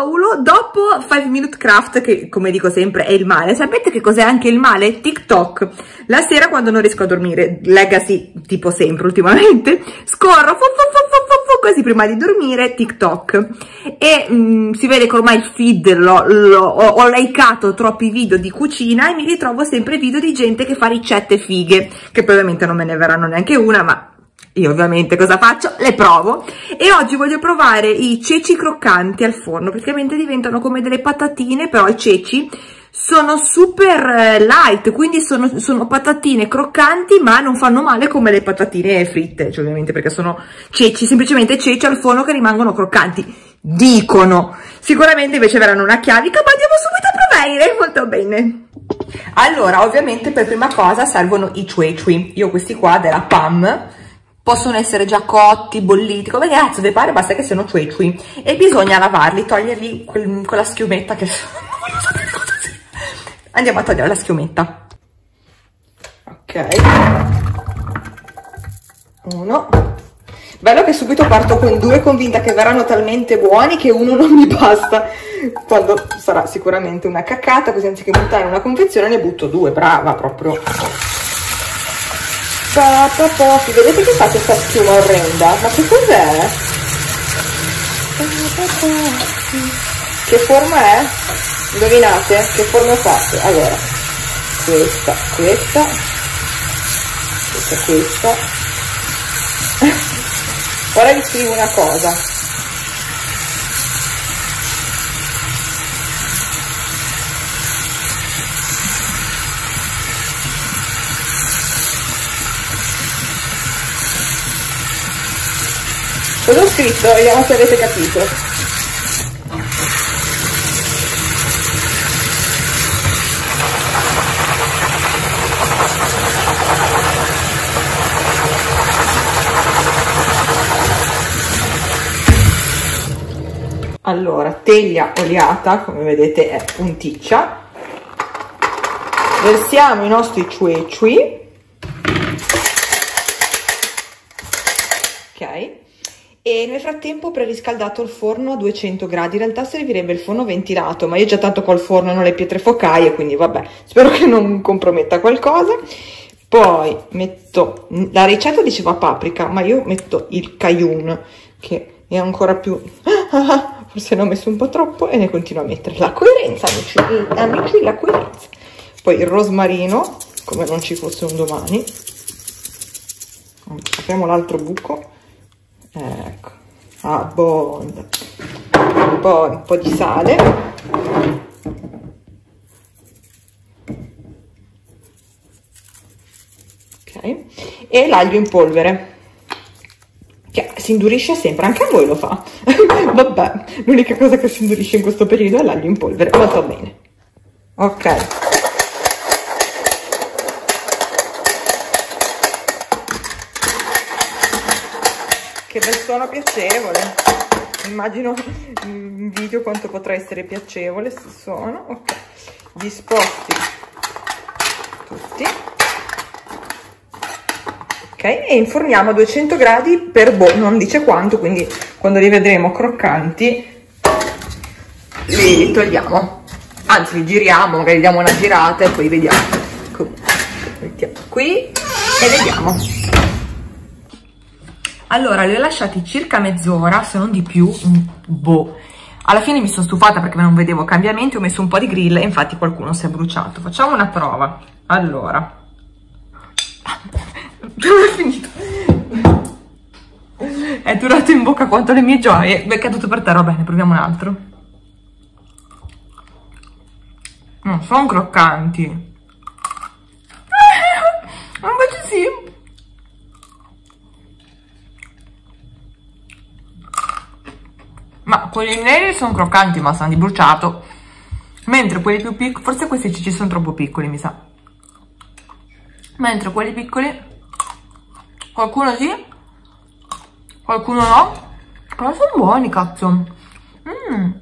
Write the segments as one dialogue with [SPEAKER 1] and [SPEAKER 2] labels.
[SPEAKER 1] Paulo, dopo 5 Minute Craft, che come dico sempre è il male, sapete che cos'è anche il male? TikTok. La sera quando non riesco a dormire, legacy tipo sempre ultimamente, scorro fu, fu, fu, quasi prima di dormire TikTok e mh, mm, si vede che ormai il feed lo, lo, ho, ho likeato troppi video di cucina e mi ritrovo sempre video di gente che fa ricette fighe, che poi ovviamente non me ne verranno neanche una, ma io ovviamente cosa faccio? Le provo e oggi voglio provare i ceci croccanti al forno, praticamente diventano come delle patatine, però i ceci sono super eh, light, quindi sono, sono, patatine croccanti ma non fanno male come le patatine fritte, cioè ovviamente perché sono ceci, semplicemente ceci al forno che rimangono croccanti, dicono. Sicuramente invece verranno una chiavica, ma andiamo subito a provare, molto bene. Allora, ovviamente per prima cosa servono i ceci, io questi qua della PAM, possono essere già cotti, bolliti, come cazzo vi pare, basta che siano cui e bisogna lavarli, toglierli quel, quella schiumetta che andiamo a togliere la schiumetta. Ok. Uno. Bello che subito parto con due convinta che verranno talmente buoni che uno non mi basta. Quando sarà sicuramente una caccata così anziché buttare una confezione ne butto due. Brava proprio. Pochi vedete che fa questa schiuma orrenda? Ma che cos'è? che forma è? Indovinate che forma fate? allora questa questa questa questa ora vi scrivo una cosa Cosa ho scritto? Vediamo se avete capito. Allora, teglia oliata, come vedete è punticcia. Versiamo i nostri ciuecci. Ok e nel frattempo ho preriscaldato il forno a 200 gradi, in realtà servirebbe il forno ventilato, ma io già tanto col forno non le pietre focaie, quindi vabbè, spero che non comprometta qualcosa. Poi metto, la ricetta diceva paprika, ma io metto il cayenne, che è ancora più, forse ne ho messo un po' troppo e ne continuo a mettere. La coerenza, amici, amici la coerenza. Poi il rosmarino, come non ci fosse un domani. Apriamo l'altro buco ecco abbonda poi un po' di sale ok e l'aglio in polvere che si indurisce sempre, anche a voi lo fa. Vabbè, l'unica cosa che si indurisce in questo periodo è l'aglio in polvere, ma va bene. Ok. Che bel suono piacevole. Immagino in video quanto potrà essere piacevole questo suono. Ok. Disposti tutti ok e inforniamo a 200 gradi per boh non dice quanto quindi quando li vedremo croccanti li togliamo anzi li giriamo magari diamo una girata e poi vediamo mettiamo qui e vediamo allora, li ho lasciati circa mezz'ora, se non di più, boh. Alla fine mi sono stufata perché non vedevo cambiamenti, ho messo un po' di grill e infatti qualcuno si è bruciato. Facciamo una prova. Allora. Non è finito. È durato in bocca quanto le mie gioie. Mi è caduto per terra, va bene, proviamo un altro. Non sono croccanti. Invece sì. ma quelli neri sono croccanti ma sanno di bruciato mentre quelli più piccoli forse questi ci sono troppo piccoli mi sa mentre quelli piccoli qualcuno sì? Qualcuno no? Però sono buoni cazzo? Mm.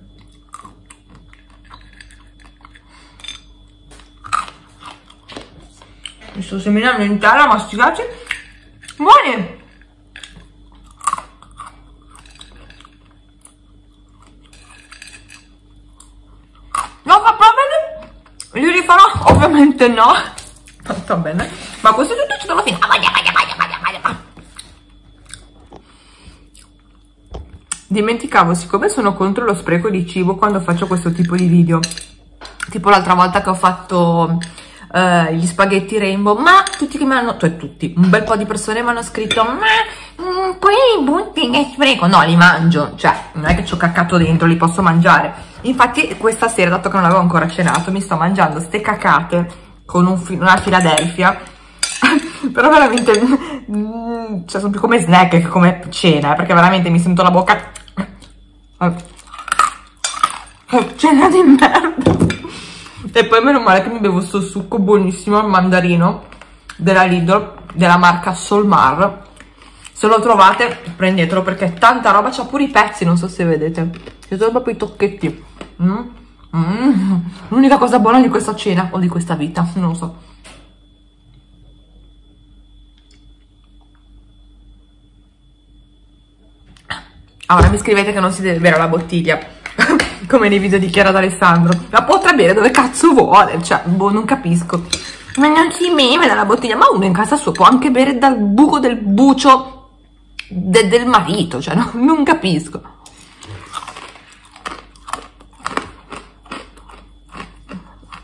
[SPEAKER 1] mi sto seminando intera, masticati, buoni! Non fa proprio, li rifarò? Ovviamente no, sta bene, ma questo è tutto, ci do la fine, Dimenticavo, siccome sono contro lo spreco di cibo quando faccio questo tipo di video, tipo l'altra volta che ho fatto uh, gli spaghetti rainbow, ma tutti che mi hanno, cioè tutti, un bel po' di persone mi hanno scritto, ma mm, poi butti che spreco, no li mangio, cioè non è che ci ho caccato dentro, li posso mangiare, infatti questa sera, dato che non avevo ancora cenato, mi sto mangiando ste cacate con un una Philadelphia, però veramente, mm, cioè sono più come snack che come cena, perché veramente mi sento la bocca, cena di merda. E poi meno male che mi bevo sto succo buonissimo al mandarino della Lidl, della marca Solmar. Se lo trovate prendetelo perché tanta roba, c'ha pure i pezzi, non so se vedete. Ci sono proprio i tocchetti. Mm. Mm. L'unica cosa buona di questa cena o di questa vita, non lo so. Ora mi scrivete che non si deve bere la bottiglia come nei video di Chiara d'Alessandro. La potrà bere dove cazzo vuole, cioè, boh, non capisco. Ma non si beve dalla bottiglia, ma uno in casa sua può anche bere dal buco del bucio de del marito, cioè, no, non capisco.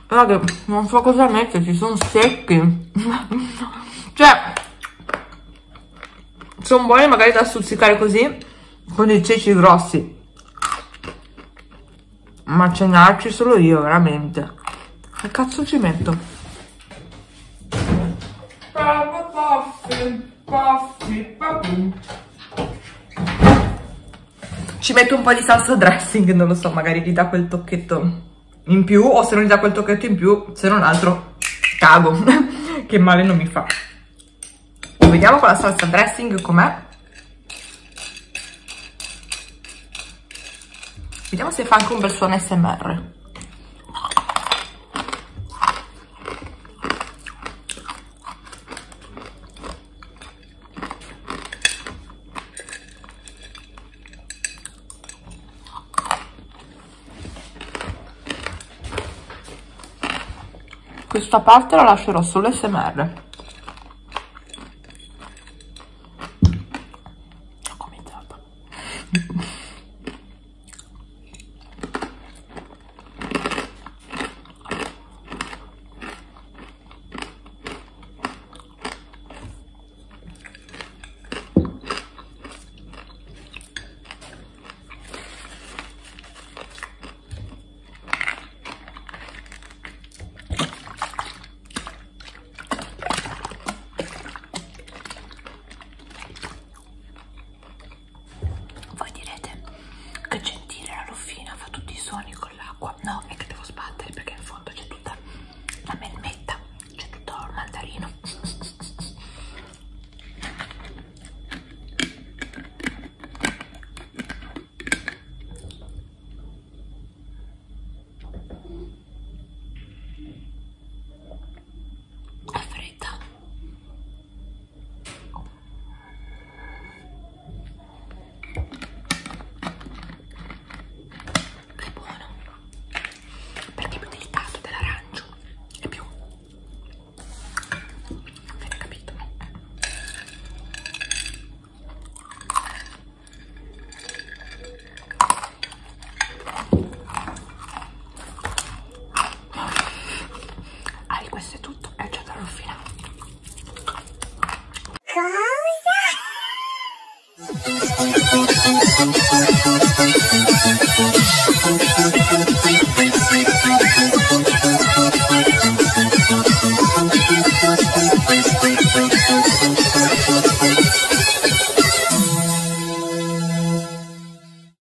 [SPEAKER 1] Guarda, non so cosa metterci, sono secchi. cioè, sono buoni magari da stuzzicare così, con i ceci grossi. Ma cenarci solo io veramente. Che cazzo ci metto? Ci metto un po' di salsa dressing non lo so magari gli dà quel tocchetto in più o se non gli dà quel tocchetto in più se non altro cago. Che male non mi fa. Vediamo con la salsa dressing com'è Vediamo se fa anche un bel suono SMR. Questa parte la lascerò solo SMR.
[SPEAKER 2] Thank you.